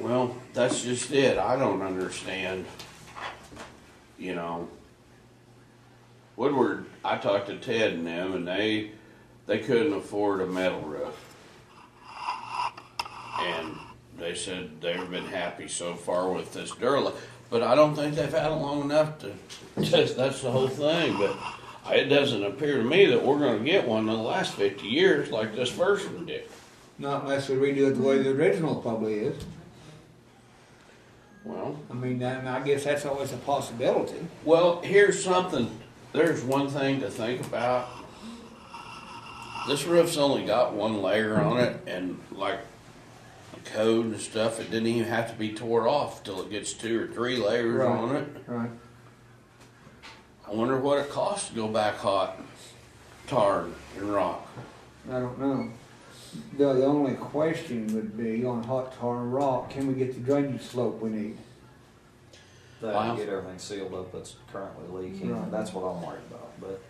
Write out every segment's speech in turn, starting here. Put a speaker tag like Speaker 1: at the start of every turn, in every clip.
Speaker 1: Well, that's just it. I don't understand. You know, Woodward. I talked to Ted and them, and they they couldn't afford a metal roof, and they said they've been happy so far with this Durla. But I don't think they've had it long enough to. Just that's the whole thing. But it doesn't appear to me that we're going to get one in the last fifty years like this first one did.
Speaker 2: Not unless we redo it the way the original probably is.
Speaker 1: Well,
Speaker 2: I mean, and I guess that's always a possibility.
Speaker 1: Well, here's something. There's one thing to think about. This roof's only got one layer on it, and like the code and stuff, it didn't even have to be tore off till it gets two or three layers
Speaker 2: Right.
Speaker 1: on it.
Speaker 2: Right.
Speaker 1: I wonder what it costs to go back hot, tar and rock.
Speaker 2: I don't know. The, the only question would be on hot tar and rock, can we get the drainage slope we need?
Speaker 3: They
Speaker 1: Wow.
Speaker 3: get everything sealed up that's currently leaking.
Speaker 2: Right.
Speaker 3: That's what I'm worried about. But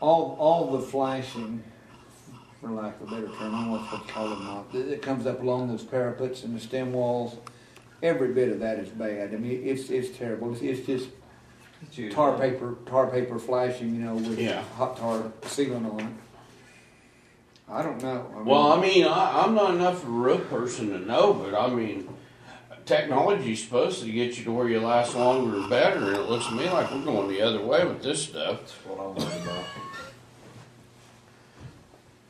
Speaker 2: All, all the flashing, for lack of a better term, I don't know what to call it now, that, that comes up along those parapets and the stem walls, every bit of that is bad. I mean, it's, it's terrible. It's, it's just
Speaker 3: it's usually-
Speaker 2: tar paper, tar paper flashing, you know, with
Speaker 1: Yeah.
Speaker 2: hot tar sealing on it. I don't know. I mean,
Speaker 1: Well, I mean, I, I'm not enough of a roof person to know, but I mean, technology's supposed to get you to where you last longer and better, and it looks to me like we're going the other way with this stuff.
Speaker 3: That's what I'm worried about.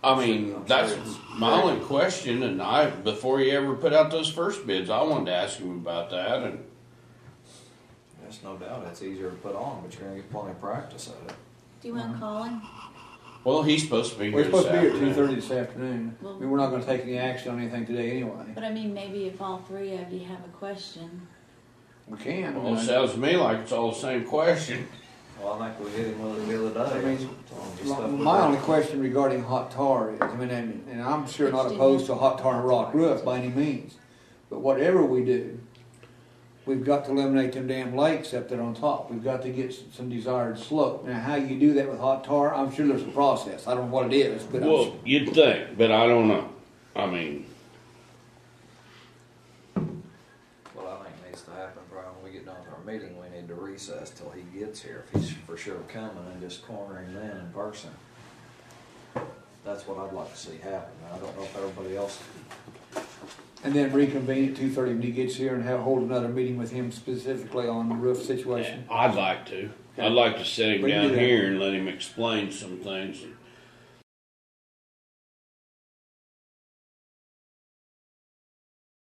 Speaker 1: I mean,
Speaker 3: I'm
Speaker 1: that's my
Speaker 3: very-
Speaker 1: only question, and I, before you ever put out those first bids, I wanted to ask him about that, and,
Speaker 3: There's no doubt it's easier to put on, but you're gonna get plenty of practice at it.
Speaker 4: Do you want to call him?
Speaker 1: Well, he's supposed to be
Speaker 2: We're
Speaker 1: here this
Speaker 2: supposed to be here at two
Speaker 1: afternoon.
Speaker 2: thirty this afternoon. I mean, we're not gonna take any action on anything today anyway.
Speaker 4: But I mean, maybe if all three of you have a question.
Speaker 2: We can.
Speaker 1: Well, it sounds to me like it's all the same question.
Speaker 3: Well, I think we hit him with it the other day.
Speaker 2: I mean,
Speaker 3: Told him just
Speaker 2: My my only question regarding hot tar is, I mean, and, and I'm sure not
Speaker 4: Which
Speaker 2: opposed to hot tar and rock roof by any means. But whatever we do, we've got to eliminate them damn lakes up there on top. We've got to get s- some desired slope. Now, how you do that with hot tar, I'm sure there's a process. I don't know what it is, but I'm
Speaker 1: Well, you'd think, but I don't know. I mean,
Speaker 3: well, I think needs to happen, Brian, when we get done with our meeting, we need to recess till he gets here, if he's for sure coming, and just corner him then in person. That's what I'd like to see happen. I don't know if everybody else,
Speaker 2: And then reconvene at two thirty when he gets here and have, hold another meeting with him specifically on the roof situation.
Speaker 1: I'd like to. I'd like to sit him down here and let him explain some things.